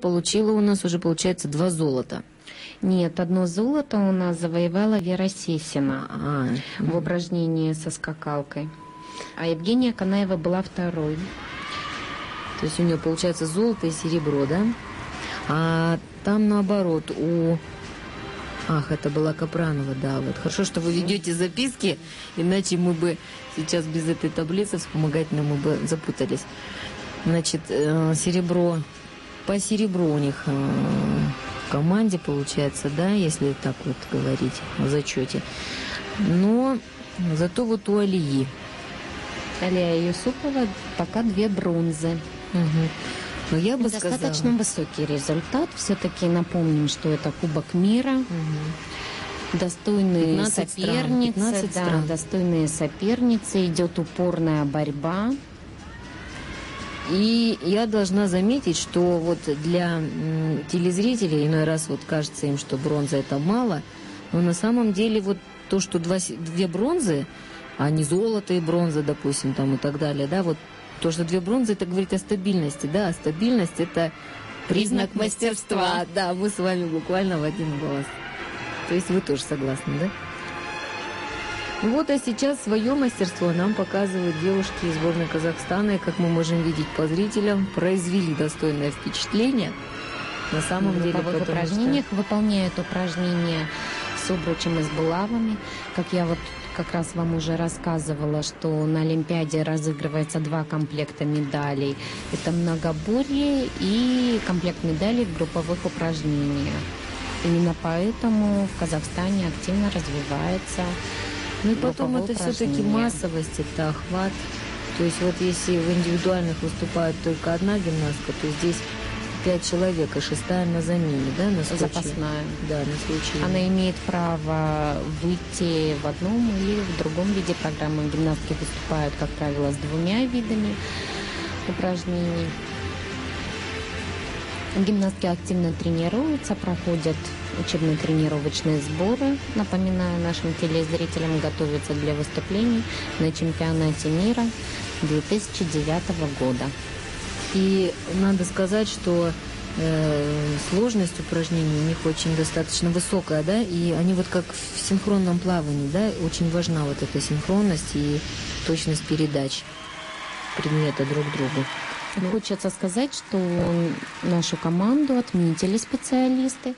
получила у нас уже, получается, два золота. Нет, одно золото у нас завоевала Вера Сесина А, в упражнении со скакалкой. А Евгения Канаева была второй. то есть у нее получается золото и серебро, да? А там наоборот у... Ах, это была Капранова, да. Вот хорошо, что вы ведете записки, иначе мы бы сейчас без этой таблицы вспомогательной мы бы запутались. Значит, э, серебро, по серебру у них э, в команде получается, да, если так вот говорить о зачете. Но зато вот у Алии. Алия Юсупова пока две бронзы. Мгм. Но я бы Достаточно сказала... высокий результат. Все-таки напомним, что это Кубок мира. Мгм. Достойные 15 стран, соперницы, 15 да, стран. достойные соперницы. Идет упорная борьба. И я должна заметить, что вот для телезрителей иной раз вот кажется им, что бронза это мало, но на самом деле вот то, что два, две бронзы, а не золото и бронза, допустим, там и так далее, да, вот то, что две бронзы, это говорит о стабильности, да, а стабильность это признак Признак мастерства. мастерства. Да, мы с вами буквально в один голос. То есть вы тоже согласны, да? Вот, а сейчас свое мастерство нам показывают девушки из сборной Казахстана, и, как мы можем видеть по зрителям, произвели достойное впечатление. На самом в деле, потому что- упражнениях выполняют упражнения с обручем и с булавами. Как я вот как раз вам уже рассказывала, что на Олимпиаде разыгрывается два комплекта медалей. Это многоборье и комплект медалей в групповых упражнениях. Именно поэтому в Казахстане активно развивается Ну и потом это все-таки массовость, это охват. То есть вот если в индивидуальных выступает только одна гимнастка, то здесь пять человек, и шестая на замене, да, на случай? запасная. Да, на случай. Она имеет право выйти в одном или в другом виде программы. Гимнастки выступают, как правило, с двумя видами упражнений. Гимнастки активно тренируются, проходят учебно-тренировочные сборы. Напоминаю нашим телезрителям, готовятся для выступлений на чемпионате мира 2009 года. И надо сказать, что э, сложность упражнений у них очень достаточно высокая, да, и они вот как в синхронном плавании, да, очень важна вот эта синхронность и точность передач предмета друг другу. Хочется сказать, что нашу команду отметили специалисты.